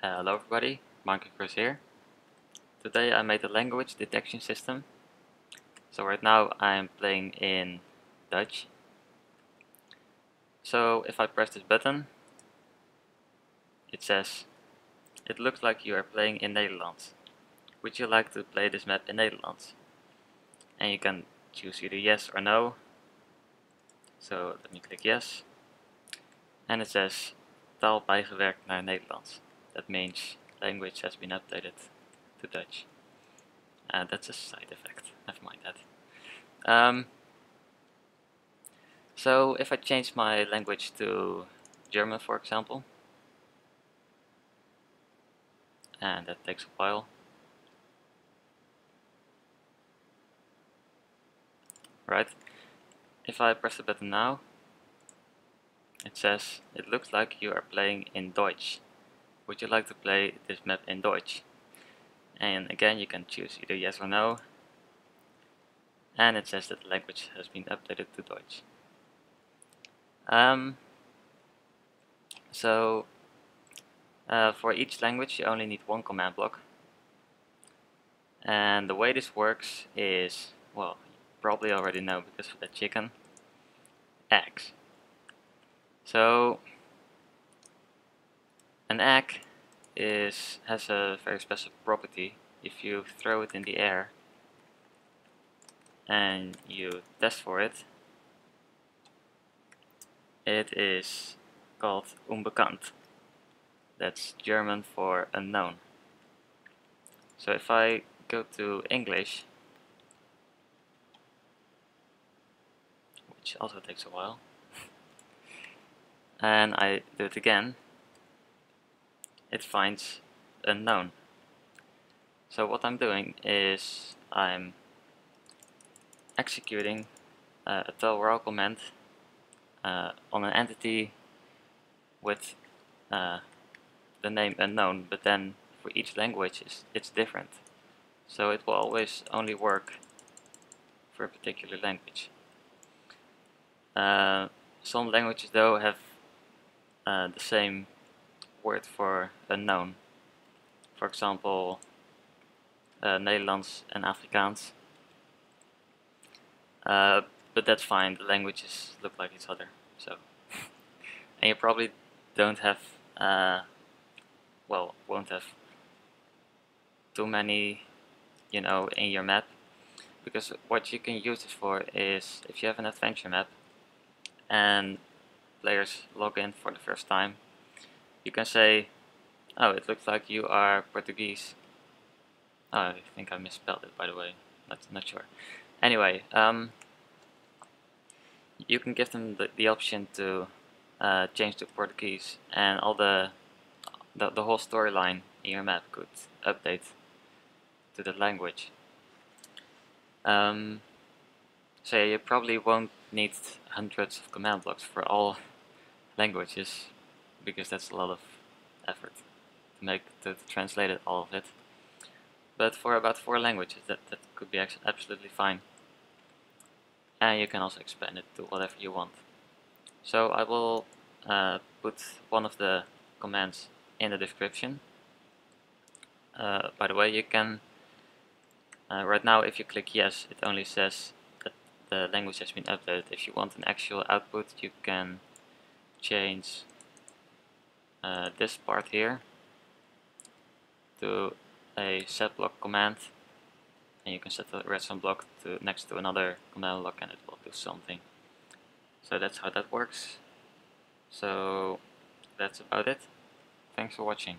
Hello everybody, Monkey Chrizz here. Today I made a language detection system. So right now I'm playing in Dutch. So if I press this button, it says, it looks like you are playing in Netherlands. Would you like to play this map in Netherlands? And you can choose either yes or no. So let me click yes. And it says taal bijgewerkt naar Nederlands. That means language has been updated to Dutch. Uh, that's a side effect, never mind that. Um, so if I change my language to German for example, and that takes a while, right? If I press the button now, it says, it looks like you are playing in Deutsch. Would you like to play this map in Deutsch? And again, you can choose either yes or no. And it says that the language has been updated to Deutsch. Um, so, uh, for each language you only need one command block. And the way this works is, well, probably already know because of the chicken, eggs. So an egg is has a very special property. If you throw it in the air and you test for it, it is called unbekannt. That's German for unknown. So if I go to English, which also takes a while, and I do it again, it finds unknown. So what I'm doing is I'm executing uh, a tellraw command uh, on an entity with uh, the name unknown, but then for each language it's, it's different. So it will always only work for a particular language. Uh, some languages though have uh, the same word for unknown. For example, uh, Nederlands and Afrikaans. Uh, but that's fine, the languages look like each other. So, And you probably don't have, uh, well, won't have too many, you know, in your map. Because what you can use this for is, if you have an adventure map, and players log in for the first time, you can say, oh, it looks like you are Portuguese. Oh, I think I misspelled it, by the way. Not, not sure. Anyway, um, you can give them the, the option to uh, change to Portuguese, and all the the, the whole storyline in your map could update to that language. Um, so you probably won't need hundreds of command blocks for all languages because that's a lot of effort to make to, to translate it, all of it. But for about four languages, that, that could be absolutely fine. And you can also expand it to whatever you want. So I will uh, put one of the commands in the description. Uh, by the way, you can, uh, right now if you click yes, it only says that the language has been updated. If you want an actual output, you can change uh, this part here to a set block command and you can set the redstone block to next to another command block and it will do something. So that's how that works. So that's about it. Thanks for watching.